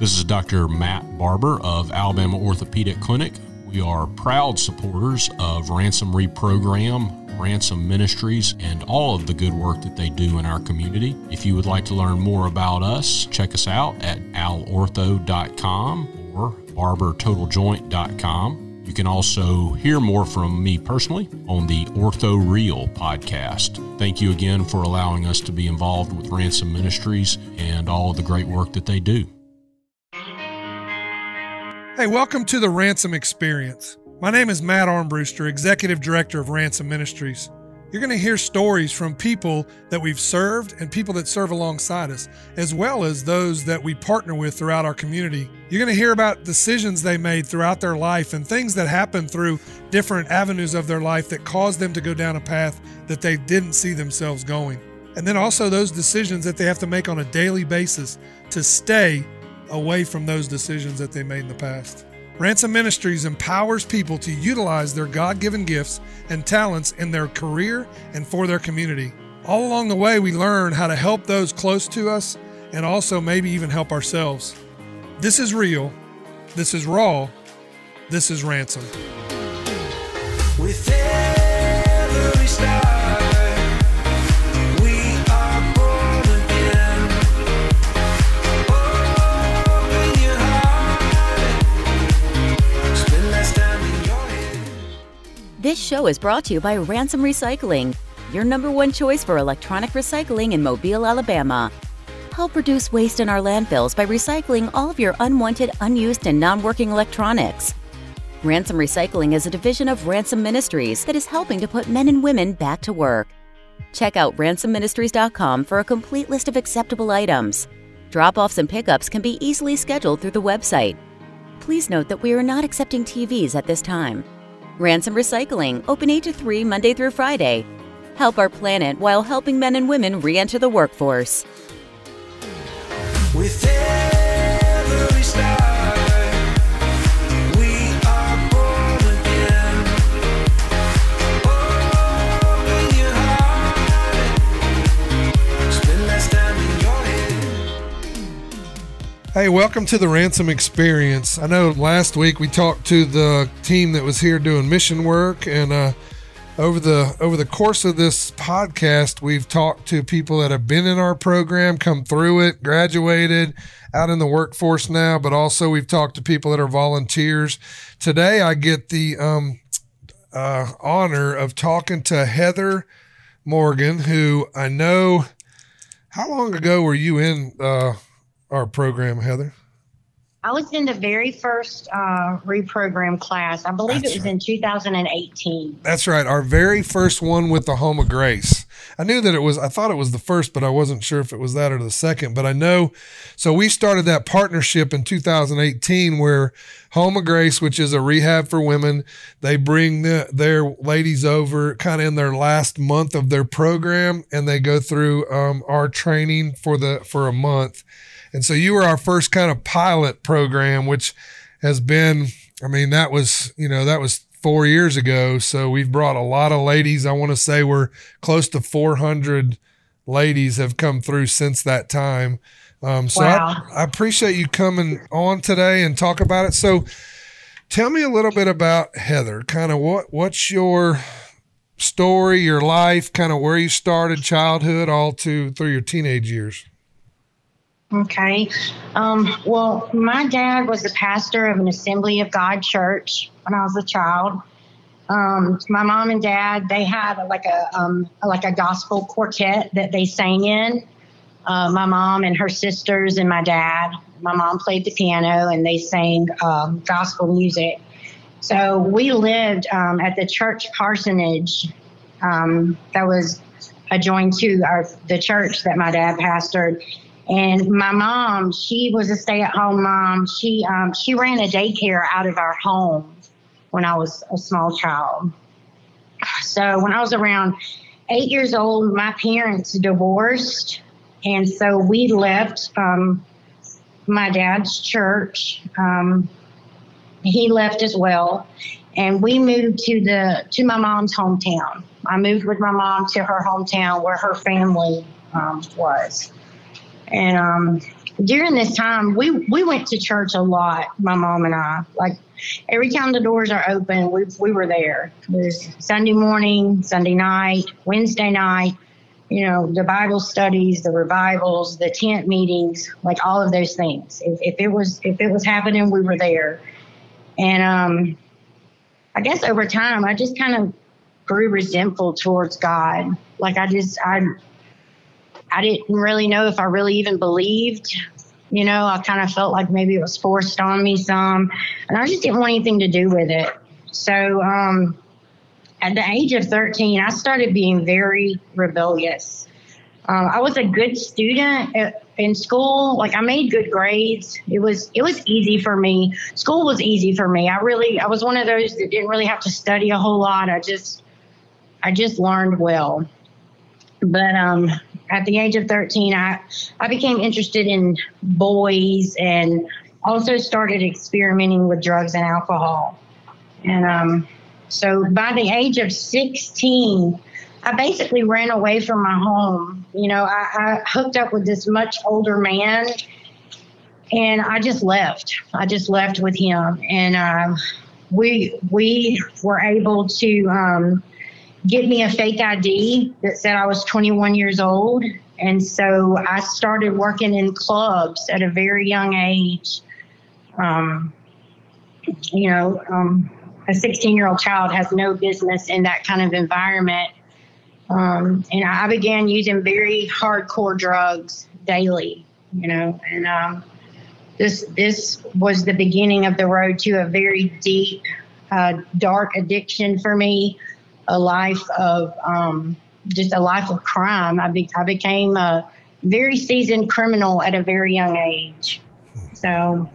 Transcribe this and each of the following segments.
This is Dr. Matt Barber of Alabama Orthopedic Clinic. We are proud supporters of Ransom Reprogram, Ransom Ministries, and all of the good work that they do in our community. If you would like to learn more about us, check us out at alortho.com or barbertotaljoint.com. You can also hear more from me personally on the Ortho Real podcast. Thank you again for allowing us to be involved with Ransom Ministries and all of the great work that they do. Hey, welcome to the Ransom Experience. My name is Matt Armbruster, Executive Director of Ransom Ministries. You're going to hear stories from people that we've served and people that serve alongside us, as well as those that we partner with throughout our community. You're going to hear about decisions they made throughout their life and things that happened through different avenues of their life that caused them to go down a path that they didn't see themselves going. And then also those decisions that they have to make on a daily basis to stay away from those decisions that they made in the past. Ransom Ministries empowers people to utilize their God given gifts and talents in their career and for their community. All along the way, we learn how to help those close to us and also maybe even help ourselves. This is real. This is raw. This is ransom. This show is brought to you by Ransom Recycling, your number one choice for electronic recycling in Mobile, Alabama. Help reduce waste in our landfills by recycling all of your unwanted, unused, and non working electronics. Ransom Recycling is a division of Ransom Ministries that is helping to put men and women back to work. Check out ransomministries.com for a complete list of acceptable items. Drop offs and pickups can be easily scheduled through the website. Please note that we are not accepting TVs at this time. Ransom Recycling, open 8 to 3 Monday through Friday. Help our planet while helping men and women re enter the workforce. Hey, welcome to the Ransom Experience. I know last week we talked to the team that was here doing mission work, and uh, over the over the course of this podcast, we've talked to people that have been in our program, come through it, graduated, out in the workforce now, but also we've talked to people that are volunteers. Today, I get the um, uh, honor of talking to Heather Morgan, who I know. How long ago were you in uh, our program, Heather? I was in the very first uh, reprogram class. I believe That's it was in 2018. That's right. Our very first one with the Home of Grace. I knew that it was, I thought it was the first, but I wasn't sure if it was that or the second. But I know, so we started that partnership in 2018 where Home of Grace, which is a rehab for women, they bring the, their ladies over kind of in their last month of their program and they go through um, our training for the, for a month. And so you were our first kind of pilot program, which has been, I mean, that was, you know, that was four years ago. So we've brought a lot of ladies. I want to say we're close to 400 ladies have come through since that time. Um, so Wow. I, I appreciate you coming on today and talk about it. So tell me a little bit about Heather. Kind of what what's your story, your life, kind of where you started, childhood, all to through your teenage years. Okay. Um, well, my dad was the pastor of an Assembly of God church when I was a child. Um, my mom and dad they had like a um, like a gospel quartet that they sang in. Uh, my mom and her sisters and my dad. My mom played the piano and they sang um, gospel music. So we lived um, at the church parsonage um, that was adjoined to our the church that my dad pastored. And my mom, she was a stay-at-home mom. She um, she ran a daycare out of our home when I was a small child. So when I was around eight years old, my parents divorced, and so we left um, my dad's church. Um, he left as well, and we moved to the to my mom's hometown. I moved with my mom to her hometown where her family um, was, and um, during this time, we we went to church a lot. My mom and I, like every time the doors are open, we we were there. There's Sunday morning, Sunday night, Wednesday night. You know, the Bible studies, the revivals, the tent meetings, like all of those things. If, if it was if it was happening, we were there. And um, I guess over time, I just kind of grew resentful towards God. Like I just I I didn't really know if I really even believed. You know, I kind of felt like maybe it was forced on me some, and I just didn't want anything to do with it. So, um, at the age of 13, I started being very rebellious. Um, I was a good student at, in school. Like I made good grades. It was it was easy for me. School was easy for me. I really I was one of those that didn't really have to study a whole lot. I just I just learned well. But um, at the age of 13, I, I became interested in boys and also started experimenting with drugs and alcohol. And um, so by the age of 16, I basically ran away from my home. You know, I, I hooked up with this much older man and I just left. I just left with him. And um, we, we were able to um, get me a fake ID that said I was 21 years old. And so I started working in clubs at a very young age. Um, you know, um, a 16 year old child has no business in that kind of environment. Um, and I began using very hardcore drugs daily, you know, and um, this this was the beginning of the road to a very deep, uh, dark addiction for me, a life of um, just a life of crime. I, be, I became a very seasoned criminal at a very young age. So,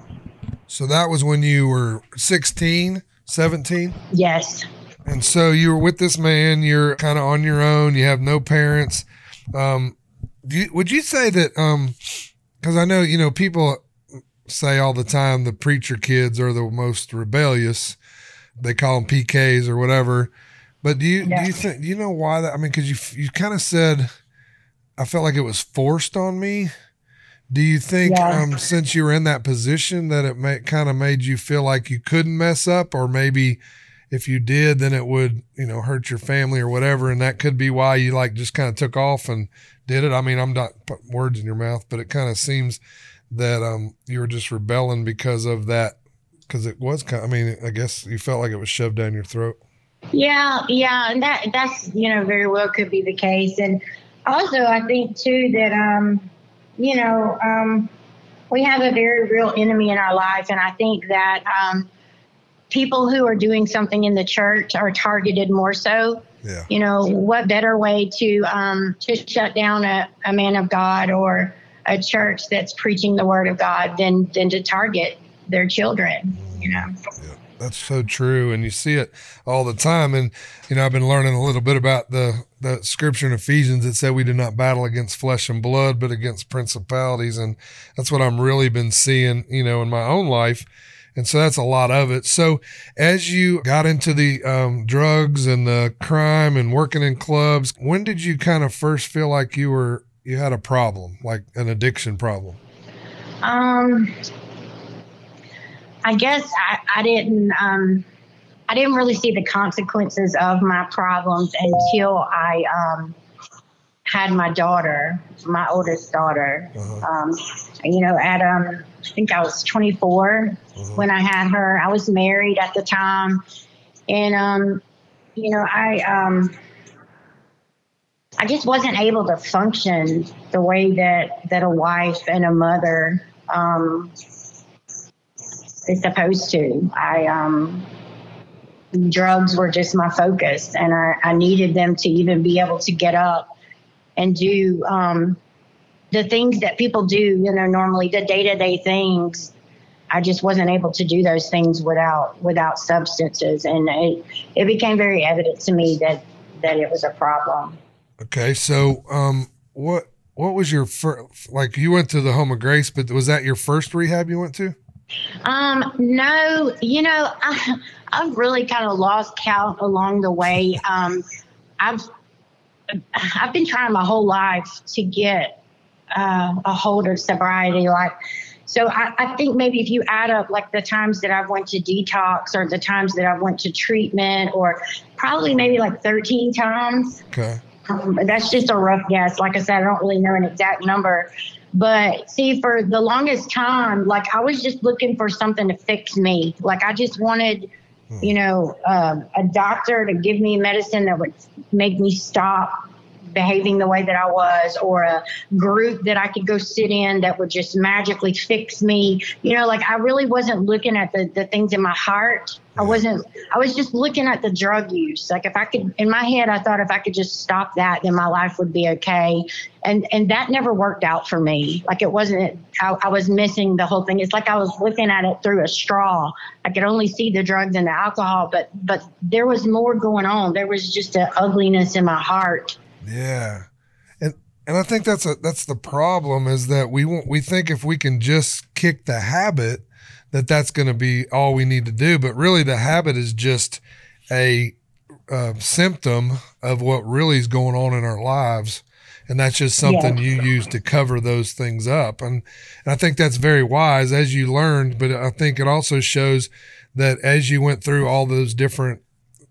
So that was when you were 16, 17? yes. And so you were with this man, you're kind of on your own, you have no parents. Um, do you, would you say that, um, cause I know, you know, people say all the time the preacher kids are the most rebellious. They call them PKs or whatever. But do you, do you think, do you know why that? I mean, cause you, you kind of said, I felt like it was forced on me. Do you think, Yeah. um, since you were in that position that it may, kind of made you feel like you couldn't mess up or maybe, if you did, then it would, you know, hurt your family or whatever. And that could be why you like just kind of took off and did it. I mean, I'm not putting words in your mouth, but it kind of seems that um, you were just rebelling because of that. Because it was kind. I mean, I guess you felt like it was shoved down your throat. Yeah, yeah, and that that's you know very well could be the case, and also I think too that um, you know um, we have a very real enemy in our life, and I think that um, people who are doing something in the church are targeted more so. Yeah. You know, what better way to um, to shut down a, a man of God or a church that's preaching the word of God than than to target their children? You know. That's so true, and you see it all the time. And you know, I've been learning a little bit about the the scripture in Ephesians that said we do not battle against flesh and blood, but against principalities, and that's what I'm really been seeing, you know, in my own life. And so that's a lot of it. So as you got into the um, drugs and the crime and working in clubs, when did you kind of first feel like you were you had a problem, like an addiction problem? Um, I guess I, I didn't um, I didn't really see the consequences of my problems until I um, had my daughter, my oldest daughter. Um, you know, at um, I think I was 24 when I had her. I was married at the time, and um, you know, I um, I just wasn't able to function the way that that a wife and a mother um, supposed to. I um, drugs were just my focus, and I, I needed them to even be able to get up and do um, the things that people do. You know, normally the day to day things. I just wasn't able to do those things without without substances, and it it became very evident to me that that it was a problem. Okay, so um, what what was your first? Like you went to the Home of Grace, but was that your first rehab you went to? Um, no, you know, I, I've really kind of lost count along the way. Um, I've I've been trying my whole life to get uh, a hold of sobriety. Like, so I, I think maybe if you add up like the times that I've went to detox or the times that I've went to treatment, or probably maybe like 13 times. Okay. Um, that's just a rough guess. Like I said, I don't really know an exact number. But see, for the longest time, like I was just looking for something to fix me. Like I just wanted, you know, uh, a doctor to give me medicine that would make me stop behaving the way that I was, or a group that I could go sit in that would just magically fix me. You know, like I really wasn't looking at the, the things in my heart. I wasn't, I was just looking at the drug use. Like if I could, in my head, I thought if I could just stop that, then my life would be okay. And, and that never worked out for me. Like it wasn't, I, I was missing the whole thing. It's like I was looking at it through a straw. I could only see the drugs and the alcohol, but, but there was more going on. There was just an ugliness in my heart. Yeah. And and I think that's a that's the problem is that we want we think if we can just kick the habit that that's going to be all we need to do, but really the habit is just a uh, symptom of what really is going on in our lives. And that's just something you use to cover those things up. And, and I think that's very wise as you learned, but I think it also shows that as you went through all those different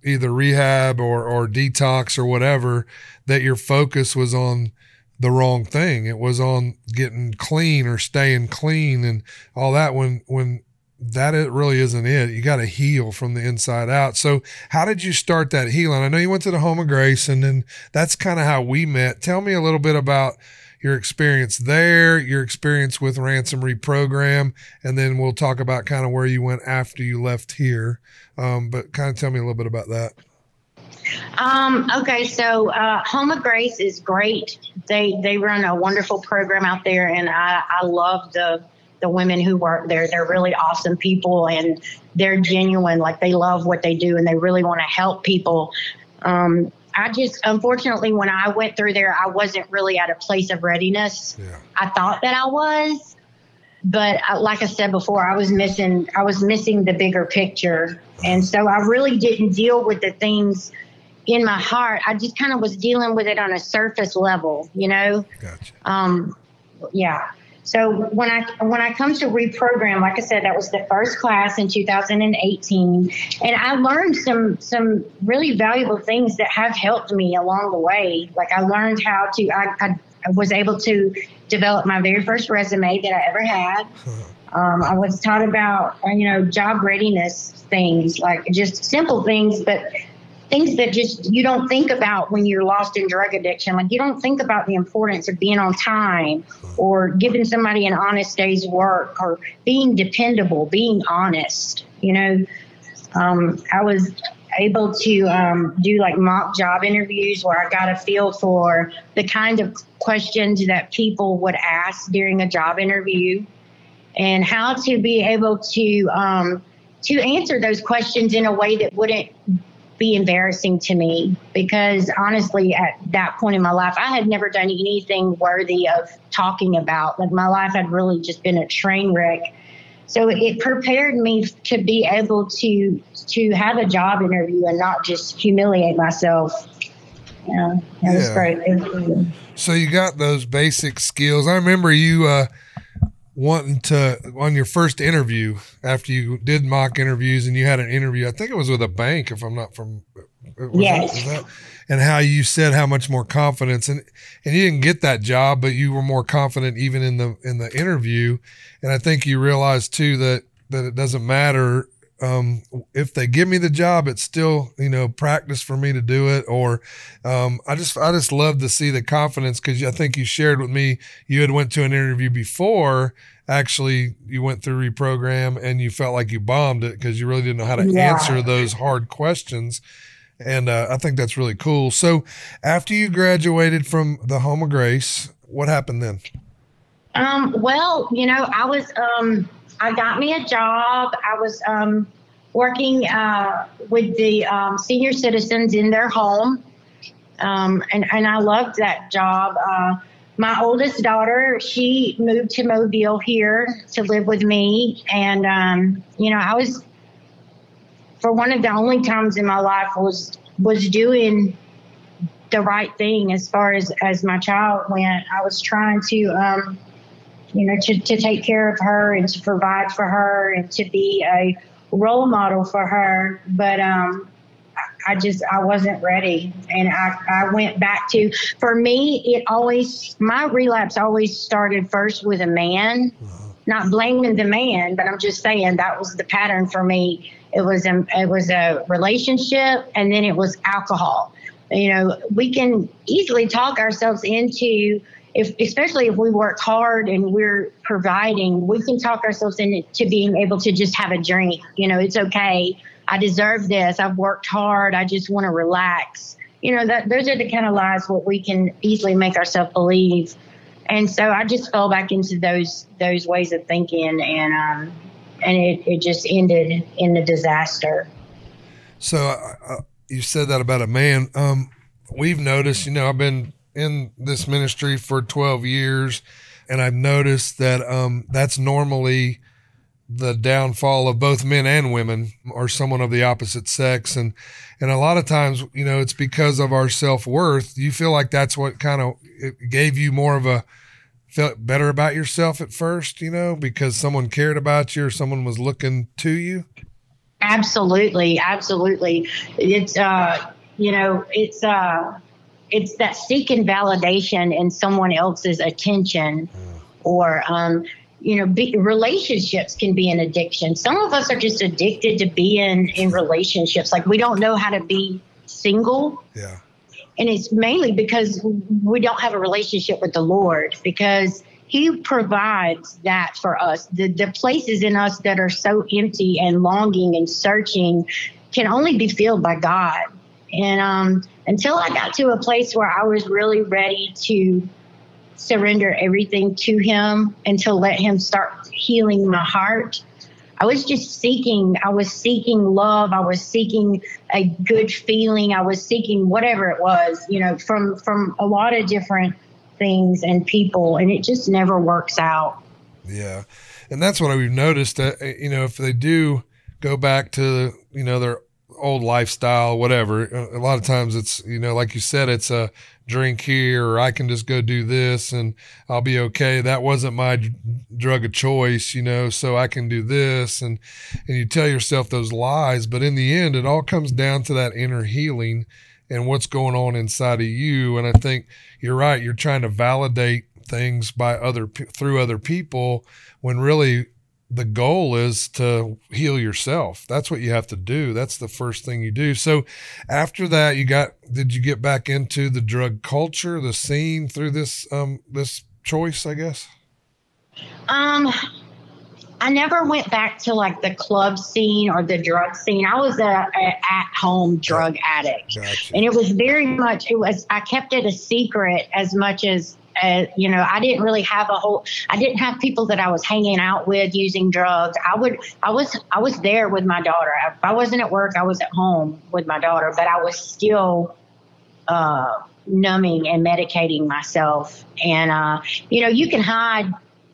either rehab or, or detox or whatever, that your focus was on the wrong thing. It was on getting clean or staying clean and all that when, when that it really isn't it. You got to heal from the inside out. So how did you start that healing? I know you went to the home of grace and then that's kind of how we met. Tell me a little bit about your experience there, your experience with ransom reprogram, and then we'll talk about kind of where you went after you left here. Um, but kind of tell me a little bit about that. Um, okay, so uh, Home of Grace is great. They they run a wonderful program out there, and I, I love the the women who work there. They're really awesome people, and they're genuine. Like they love what they do, and they really want to help people. Um, I just, unfortunately, when I went through there, I wasn't really at a place of readiness. Yeah. I thought that I was, but uh, like I said before, I was missing. I was missing the bigger picture, and so I really didn't deal with the things in my heart. I just kind of was dealing with it on a surface level, you know. Gotcha. Um, yeah. So when I when I come to reprogram, like I said, that was the first class in 2018, and I learned some some really valuable things that have helped me along the way. Like I learned how to I, I, was able to develop my very first resume that I ever had. Um, I was taught about you know job readiness things, like just simple things, but things that just you don't think about when you're lost in drug addiction. Like you don't think about the importance of being on time or giving somebody an honest day's work or being dependable, being honest. You know, um, I was able to um, do like mock job interviews where I got a feel for the kind of questions that people would ask during a job interview and how to be able to um, to answer those questions in a way that wouldn't be embarrassing to me because honestly at that point in my life i had never done anything worthy of talking about like my life had really just been a train wreck so it prepared me to be able to to have a job interview and not just humiliate myself yeah that was Yeah. great was good. So you got those basic skills. I remember you uh, wanting to on your first interview after you did mock interviews and you had an interview. I think it was with a bank, if I'm not from. that- Yes. was that- and how you said how much more confidence and and you didn't get that job, but you were more confident even in the in the interview. And I think you realized too that that it doesn't matter um, if they give me the job, it's still you know practice for me to do it. Or um, I just I just love to see the confidence because I think you shared with me you had went to an interview before. Actually, you went through reprogram and you felt like you bombed it because you really didn't know how to Yeah. answer those hard questions. And uh, I think that's really cool. So, after you graduated from the Home of Grace, what happened then? Um, well, you know, I was um, I got me a job. I was um, working uh, with the um, senior citizens in their home, um, and and I loved that job. Uh, my oldest daughter, she moved to Mobile here to live with me, and um, you know, I was for one of the only times in my life was was doing the right thing as far as as my child went. I was trying to, um, you know, to to take care of her and to provide for her and to be a role model for her, but um, I just I wasn't ready, and I I went back to for me it always my relapse always started first with a man, not blaming the man, but I'm just saying that was the pattern for me. It was a it was a relationship, and then it was alcohol. You know, we can easily talk ourselves into. If, especially if we work hard and we're providing, we can talk ourselves into being able to just have a drink. You know, it's okay. I deserve this. I've worked hard. I just want to relax. You know, that those are the kind of lies what we can easily make ourselves believe. And so I just fell back into those those ways of thinking, and um, and it, it just ended in a disaster. So uh, uh, you said that about a man. Um, we've noticed, you know, I've been in this ministry for 12 years, and I've noticed that um, that's normally the downfall of both men and women or someone of the opposite sex. And and a lot of times you know it's because of our self-worth. You feel like that's what kind of gave you more of a felt better about yourself at first you know because someone cared about you or someone was looking to you? Absolutely, absolutely. It's uh, you know, it's uh, it's that seeking validation in someone else's attention, or um, you know, be, relationships can be an addiction. Some of us are just addicted to being in relationships. Like we don't know how to be single. yeah And it's mainly because we don't have a relationship with the Lord because He provides that for us. The, the places in us that are so empty and longing and searching can only be filled by God. And um, until I got to a place where I was really ready to surrender everything to Him and to let Him start healing my heart, I was just seeking, I was seeking love. I was seeking a good feeling. I was seeking whatever it was, you know, from, from a lot of different things and people. And it just never works out. Yeah, and that's what we've noticed. That uh, you know, if they do go back to you know their old lifestyle, whatever, a a lot of times it's you know, like you said, it's a drink here, or I can just go do this and I'll be okay. That wasn't my d- drug of choice, you know, so I can do this, and and you tell yourself those lies, but in the end, it all comes down to that inner healing and what's going on inside of you. And I think you're right. You're trying to validate things by other through other people when really the goal is to heal yourself. That's what you have to do. That's the first thing you do. So after that, you got did you get back into the drug culture, the scene through this um this choice, I guess? Um, I never went back to like the club scene or the drug scene. I was a, a at home drug addict, Gotcha. and it was very much. It was. I kept it a secret as much as. Uh, you know, I didn't really have a whole. I didn't have people that I was hanging out with using drugs. I would. I was. I was there with my daughter. If I wasn't at work, I was at home with my daughter. But I was still uh, numbing and medicating myself. And uh, you know, you can hide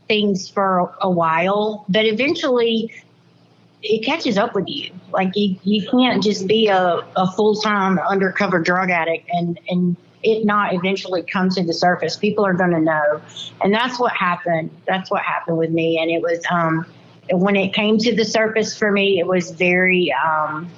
things for a while, but eventually it catches up with you. Like you, you can't just be a, a full time undercover drug addict and, and it not eventually come to the surface. People are going to know. And that's what happened. That's what happened with me. And it was, um, when it came to the surface for me, it was very, um,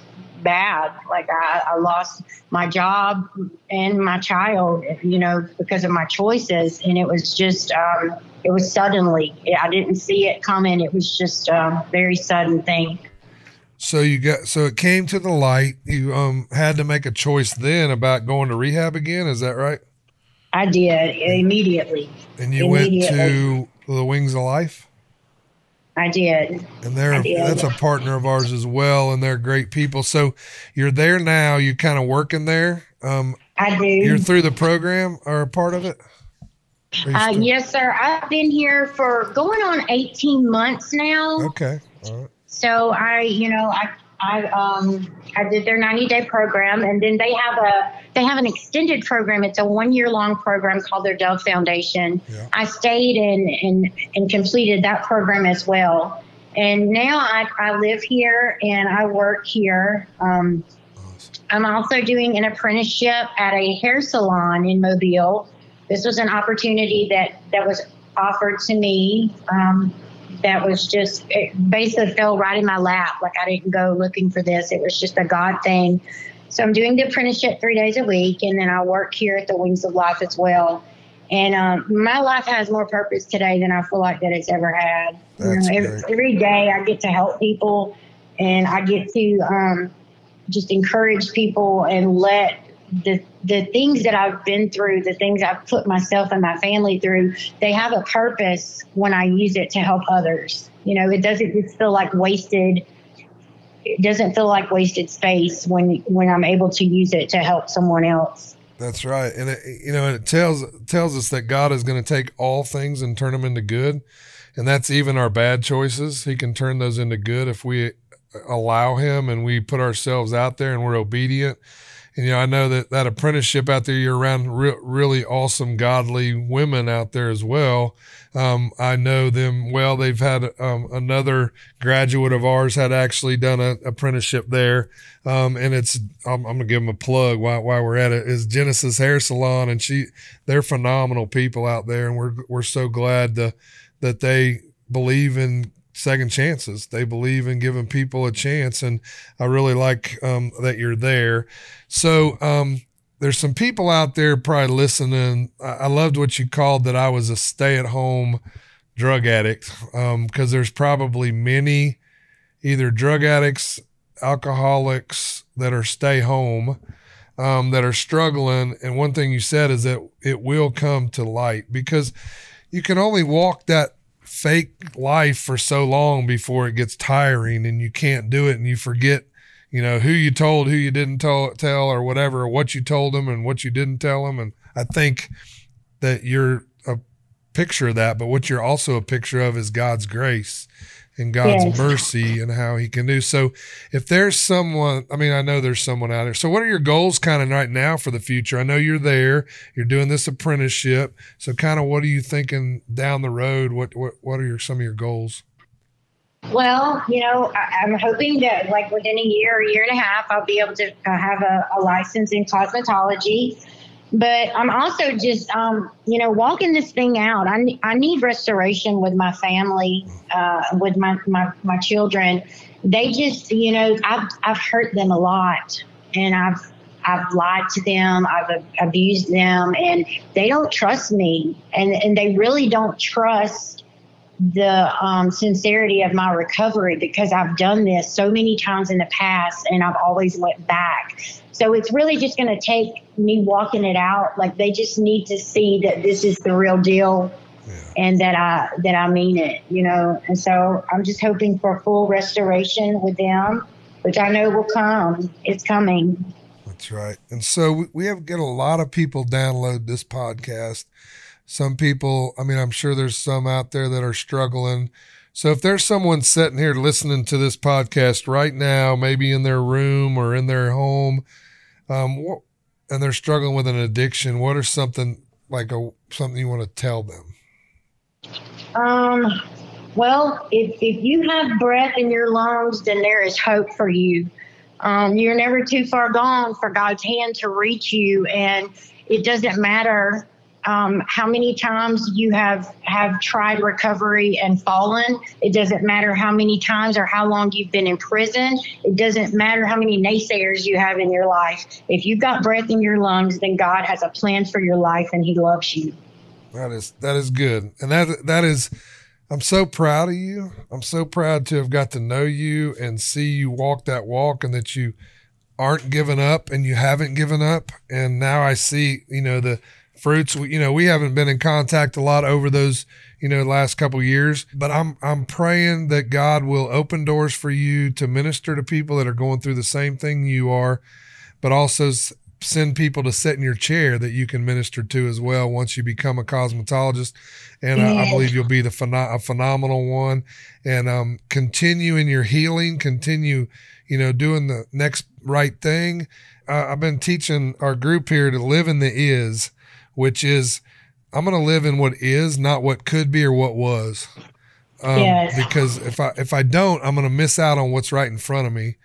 bad. Like I, I lost my job and my child, you know, because of my choices. And it was just, um, it was suddenly. I didn't see it coming. It was just a very sudden thing. So you got so it came to the light. You um had to make a choice then about going to rehab again. Is that right? I did immediately. And you went to the Wings of Life, I did. and they're did. that's a partner of ours as well, and they're great people. So you're there now. You kind of working there. Um, I do. you're through the program or a part of it. Uh, yes, sir. I've been here for going on 18 months now. Okay. All right. So I, you know, I, I, um, I did their 90 day program, and then they have a they have an extended program. It's a one year long program called their Dove Foundation. Yeah. I stayed and and and completed that program as well. And now I, I live here and I work here. Um, I'm also doing an apprenticeship at a hair salon in Mobile. This was an opportunity that that was offered to me. Um, that was just it basically fell right in my lap. Like I didn't go looking for this. It was just a God thing. So I'm doing the apprenticeship three days a week, and then I work here at the Wings of Life as well. And um, my life has more purpose today than I feel like that it's ever had. That's every, great. every day I get to help people, and I get to um, just encourage people and let the the things that I've been through, the things I've put myself and my family through, they have a purpose when I use it to help others. You know, it doesn't just feel like wasted. It doesn't feel like wasted space when when I'm able to use it to help someone else. That's right, and it, you know, it tells tells us that God is going to take all things and turn them into good, and that's even our bad choices. He can turn those into good if we allow Him and we put ourselves out there and we're obedient. And you know, I know that that apprenticeship out there, you're around re- really awesome, godly women out there as well. Um, I know them well. They've had um, another graduate of ours had actually done an apprenticeship there, um, and it's I'm, I'm gonna give them a plug while, while we're at it. Is Genesis Hair Salon, and she they're phenomenal people out there, and we're we're so glad to, that they believe in second chances. They believe in giving people a chance, and I really like um, that you're there. So um, there's some people out there probably listening. I, loved what you called that I was a stay-at-home drug addict because there's probably many either drug addicts, alcoholics that are stay home. Um, that are struggling, and one thing you said is that it will come to light because you can only walk that fake life for so long before it gets tiring and you can't do it and you forget you know who you told who you didn't tell, tell or whatever what you told them and what you didn't tell them. And i think that you're a picture of that but what you're also a picture of is god's grace and god's Yes. mercy and how he can do. So if there's someone i mean i know there's someone out there. So what are your goals kind of right now for the future? I know you're there. You're doing this apprenticeship. So kind of what are you thinking down the road? What what, what are your some of your goals? Well, you know, I, I'm hoping that like within a year, a year and a half, I'll be able to uh, have a, a license in cosmetology. But I'm also just, um, you know, walking this thing out. I, I need restoration with my family, uh, with my, my, my children. They just, you know, I've, I've hurt them a lot and I've, I've lied to them. I've abused them and they don't trust me and, and they really don't trust the um, sincerity of my recovery because I've done this so many times in the past and I've always went back. So it's really just going to take me walking it out. Like they just need to see that this is the real deal and that I that I mean it, you know. And so I'm just hoping for full restoration with them, which I know will come. It's coming. That's right. And so we, we have get a lot of people download this podcast. Some people, I mean, I'm sure there's some out there that are struggling. So if there's someone sitting here listening to this podcast right now, maybe in their room or in their home, um, and they're struggling with an addiction, what are something like a something you want to tell them? Um, well, if, if you have breath in your lungs, then there is hope for you. Um, you're never too far gone for God's hand to reach you, and it doesn't matter um, how many times you have have tried recovery and fallen. It doesn't matter how many times or how long you've been in prison. It doesn't matter how many naysayers you have in your life. If you've got breath in your lungs, then God has a plan for your life, and He loves you. That is that is good, and that that is. I'm so proud of you. I'm so proud to have got to know you and see you walk that walk, and that you aren't giving up and you haven't given up. And now I see, you know, the fruits. You know, we haven't been in contact a lot over those, you know, last couple years. But I'm I'm praying that God will open doors for you to minister to people that are going through the same thing you are, but also send people to sit in your chair that you can minister to as well once you become a cosmetologist. And I, I believe you'll be the pheno- a phenomenal one. And um, continue in your healing. Continue, you know, doing the next right thing. Uh, I've been teaching our group here to live in the is, which is I'm going to live in what is, not what could be or what was. Um, Yes. Because if I if I don't, I'm going to miss out on what's right in front of me.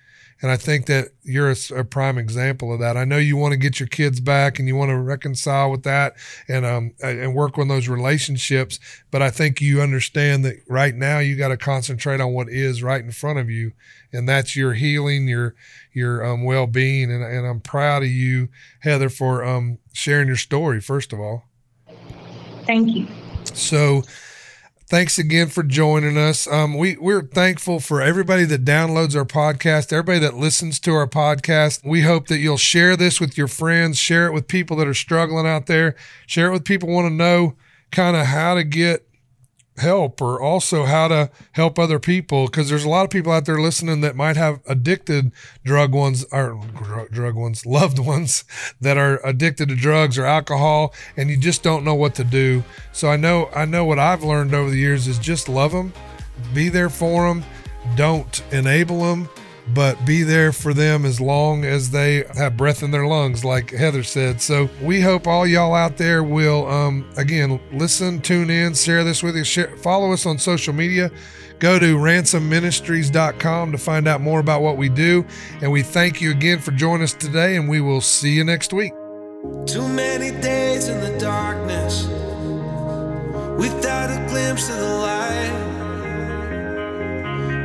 And I think that you're a prime example of that. I know you want to get your kids back and you want to reconcile with that and um and work on those relationships. But I think you understand that right now you got to concentrate on what is right in front of you, and that's your healing, your your um, well being. And and I'm proud of you, Heather, for um sharing your story. First of all. Thank you. So thanks again for joining us. Um, we, we're thankful for everybody that downloads our podcast, everybody that listens to our podcast. We hope that you'll share this with your friends, share it with people that are struggling out there, share it with people want to know kind of how to get help or also how to help other people because there's a lot of people out there listening that might have addicted drug ones or dr- drug ones loved ones that are addicted to drugs or alcohol and you just don't know what to do. So i know i know what i've learned over the years is just love them be there for them don't enable them but be there for them as long as they have breath in their lungs, like Heather said. So we hope all y'all out there will, um, again, listen, tune in, share this with you, share, follow us on social media. Go to ransomministries.com to find out more about what we do. And we thank you again for joining us today, and we will see you next week. Too many days in the darkness without a glimpse of the light.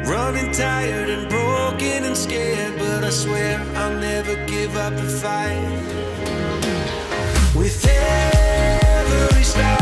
Running tired and broken and scared, but I swear I'll never give up the fight. With every star.